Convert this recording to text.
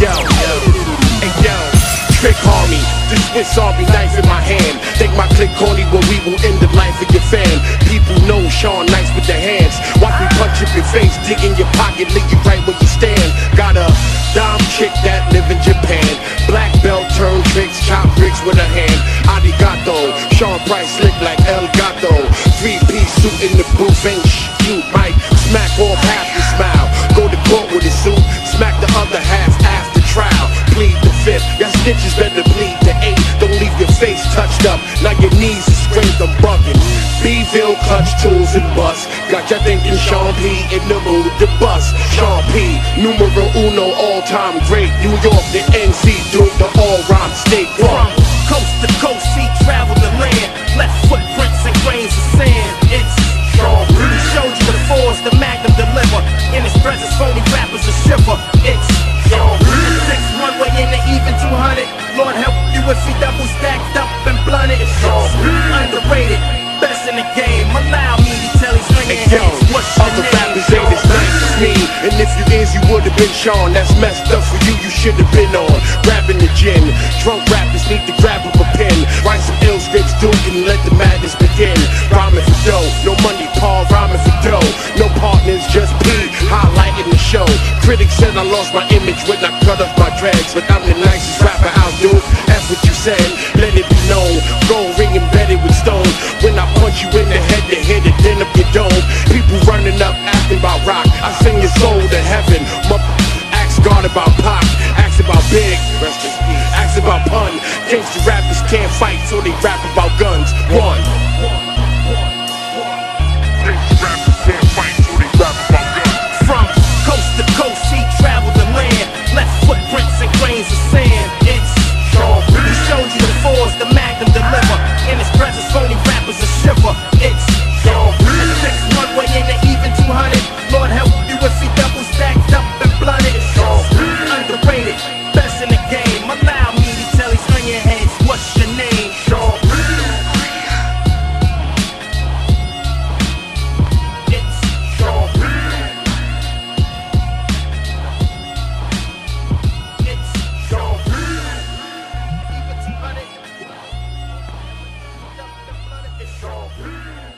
yo, hey yo, trick army, the Swiss army knife in my hand. Think my click corny, but we will end the life of your fan. People know Sean nice with their hands. Watch me punch up your face, dig in your pocket, leave you right where you stand. Got a dime chick that live in Japan. Black belt turn tricks, chop bricks with a hand. Arigato, Sean Price slick like El Gato. Three piece suit in the booth, ain't You right. Smack off half the half after trial. Plead the fifth, snitches better bleed the eight. Don't leave your face touched up, now your knees are scraped, I'm bugging. Bville clutch tools and bust. Got ya thinking Sean P in the mood to bust. Sean P, numero uno, all time great. New York, the NC, the stacked up and blunted. Underrated, best in the game. Allow me to tell hey, rappers ain't as as me. And if you is, you would've been Sean. That's messed up for you. You should've been on rapping the gin. Drunk rappers need to grab up a pen. Write some ill scripts, dude, and let the madness begin. Rhyming for dough, no money, Paul rhyming for dough. No partners, just P highlighting the show. Critics said I lost my image when I cut off my dreads, but I'm the nicest rapper out, dude. That's what you said. rap about guns. One, shall.